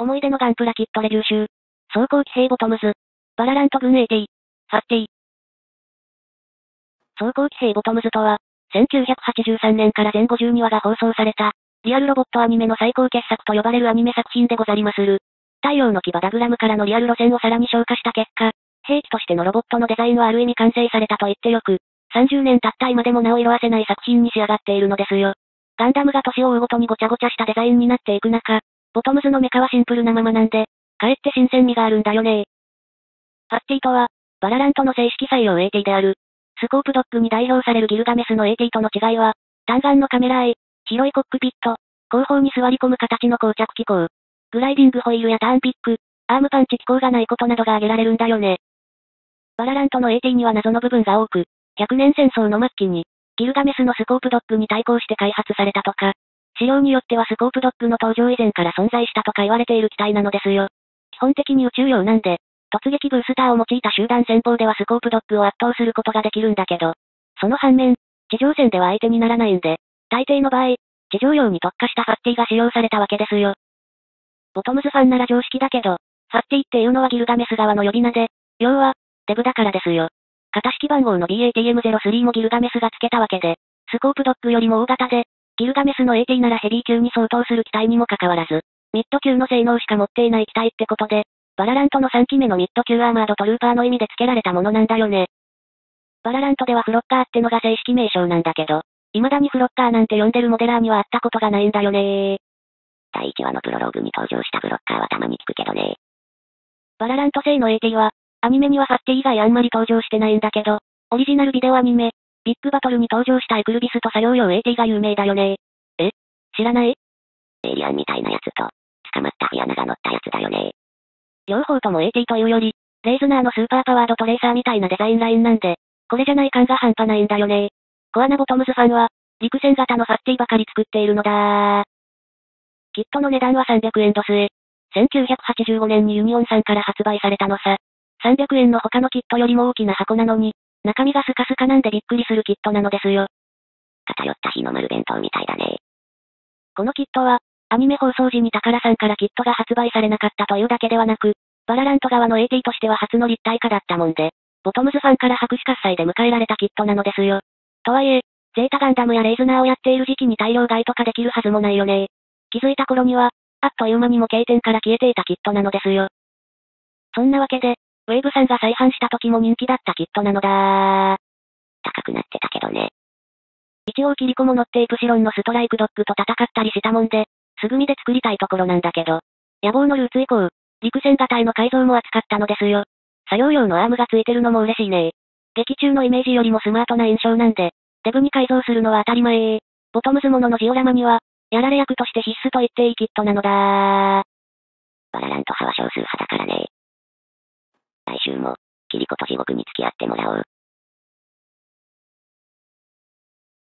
思い出のガンプラキットレビュー集。走行騎兵ボトムズ。バララント軍 AT。ファッティ。走行騎兵ボトムズとは、1983年から全52話が放送された、リアルロボットアニメの最高傑作と呼ばれるアニメ作品でござりまする。太陽の牙ダグラムからのリアル路線をさらに消化した結果、兵器としてのロボットのデザインはある意味完成されたと言ってよく、30年経った今でもなお色褪せない作品に仕上がっているのですよ。ガンダムが年を追うごとにごちゃごちゃしたデザインになっていく中、ボトムズのメカはシンプルなままなんで、かえって新鮮味があるんだよねファッティとは、バララントの正式採用 AT である。スコープドッグに代表されるギルガメスの AT との違いは、単眼のカメラ絵、広いコックピット、後方に座り込む形の膠着機構、グライディングホイールやターンピック、アームパンチ機構がないことなどが挙げられるんだよね。バララントの AT には謎の部分が多く、100年戦争の末期に、ギルガメスのスコープドッグに対抗して開発されたとか、仕様によってはスコープドッグの登場以前から存在したとか言われている機体なのですよ。基本的に宇宙用なんで、突撃ブースターを用いた集団戦法ではスコープドッグを圧倒することができるんだけど、その反面、地上戦では相手にならないんで、大抵の場合、地上用に特化したファッティが使用されたわけですよ。ボトムズファンなら常識だけど、ファッティっていうのはギルガメス側の呼び名で、要は、デブだからですよ。型式番号の BATM03 もギルガメスが付けたわけで、スコープドッグよりも大型で、ギルガメスの AT ならヘビー級に相当する機体にもかかわらず、ミッド級の性能しか持っていない機体ってことで、バララントの3機目のミッド級アーマードトルーパーの意味で付けられたものなんだよね。バララントではフロッカーってのが正式名称なんだけど、未だにフロッカーなんて呼んでるモデラーには会ったことがないんだよね第1話のプロローグに登場したブロッカーはたまに聞くけどね。バララント製の AT は、アニメにはファッティ以外あんまり登場してないんだけど、オリジナルビデオアニメ、ビッグバトルに登場したエクルビスと作業用 AT が有名だよね。え？知らない？エイリアンみたいなやつと、捕まったフィアナが乗ったやつだよね。両方とも AT というより、レイズナーのスーパーパワードトレーサーみたいなデザインラインなんで、これじゃない感が半端ないんだよね。コアナボトムズファンは、陸戦型のファッティばかり作っているのだキットの値段は300円どすえ。1985年にユニオンさんから発売されたのさ。300円の他のキットよりも大きな箱なのに、中身がスカスカなんでびっくりするキットなのですよ。偏った日の丸弁当みたいだね。このキットは、アニメ放送時にタカラさんからキットが発売されなかったというだけではなく、バララント側の AT としては初の立体化だったもんで、ボトムズファンから拍手喝采で迎えられたキットなのですよ。とはいえ、ゼータガンダムやレイズナーをやっている時期に大量買いとかできるはずもないよね。気づいた頃には、あっという間にも経典から消えていたキットなのですよ。そんなわけで、ウェーブさんが再販した時も人気だったキットなのだ高くなってたけどね。一応キリコも乗ってイプシロンのストライクドッグと戦ったりしたもんで、すぐみで作りたいところなんだけど、野望のルーツ以降、陸戦型への改造も扱ったのですよ。作業用のアームがついてるのも嬉しいね劇中のイメージよりもスマートな印象なんで、デブに改造するのは当たり前ボトムズもののジオラマには、やられ役として必須と言っていいキットなのだバララント派は少数派だからね。来週も、キリコと地獄に付き合ってもらおう。